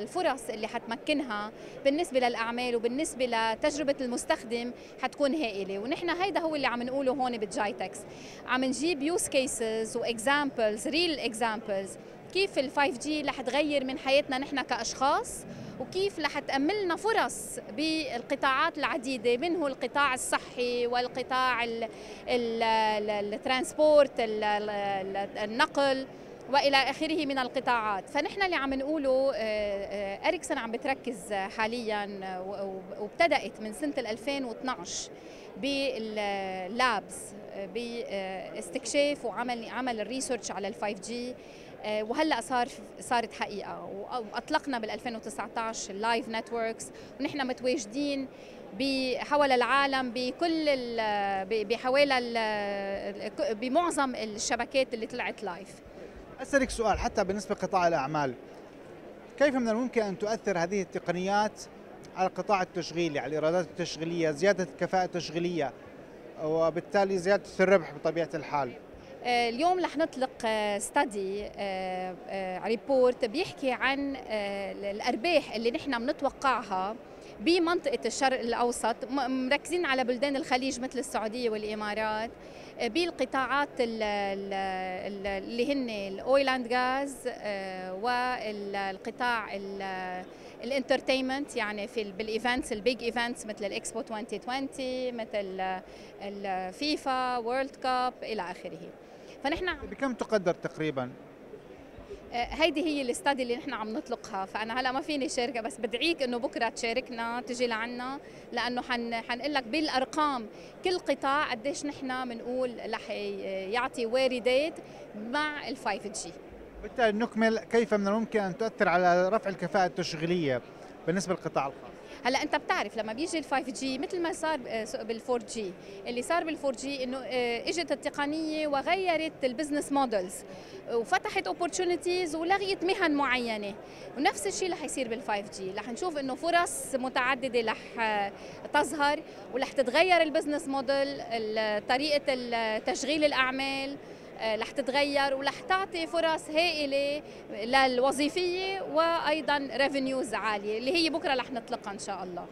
الفرص اللي حتمكنها بالنسبة للأعمال وبالنسبة لتجربة المستخدم حتكون هائلة. ونحن هيدا هو اللي عم نقوله هون ب GITEX. عم نجيب use cases و examples real examples كيف ال 5 G رح تغير من حياتنا نحن كأشخاص؟ وكيف رح تأمل لنا فرص بالقطاعات العديدة منه القطاع الصحي والقطاع ال transport النقل. وإلى آخره من القطاعات. فنحن اللي عم نقوله إريكسون عم بتركز حاليا وابتدأت من سنة 2012 بال labs باستكشاف وعمل عمل ال research على ال 5 G وهلأ صار صارت حقيقة. وأطلقنا بال 2019 ال live networks ونحن متواجدين حول العالم بكل بحوالي بمعظم الشبكات اللي طلعت live أسألك سؤال حتى بالنسبة لقطاع الأعمال كيف من الممكن أن تؤثر هذه التقنيات على القطاع التشغيلي على الإيرادات التشغيلية زيادة الكفاءة التشغيلية وبالتالي زيادة الربح بطبيعة الحال؟ اليوم رح نطلق study report بيحكي عن الأرباح اللي نحن بنتوقعها بمنطقة الشرق الأوسط مركزين على بلدان الخليج مثل السعودية والإمارات بالقطاعات اللي هن ال oil and gas والقطاع ال entertainment يعني في بال events ال big events مثل الإكسبو 2020 مثل الفيفا World Cup إلى آخره. فنحن بكم تقدر تقريبا؟ هيدي هي ال study اللي نحن عم نطلقها فأنا هلأ ما فيني شاركها بس بدعيك إنه بكرة تشاركنا تجي لعنا لأنه حن حنقول لك بالأرقام كل قطاع قديش نحن بنقول رح يعطي واردات مع ال 5 جي بالتالي نكمل كيف من الممكن أن تؤثر على رفع الكفاءة التشغيلية بالنسبة للقطاع الخاص. هلا انت بتعرف لما بيجي ال 5G مثل ما صار بال 4G اللي صار بال 4G انه إجت التقنية وغيرت ال business models وفتحت opportunities ولغيت مهن معينة. ونفس الشيء رح يصير بال 5G رح نشوف إنه فرص متعددة رح تظهر ورح تتغير ال business model طريقة تشغيل الأعمال. آه، رح تتغير ورح تعطي فرص هائلة للوظيفية وأيضا revenues عالية اللي هي بكرة رح نطلقها إن شاء الله.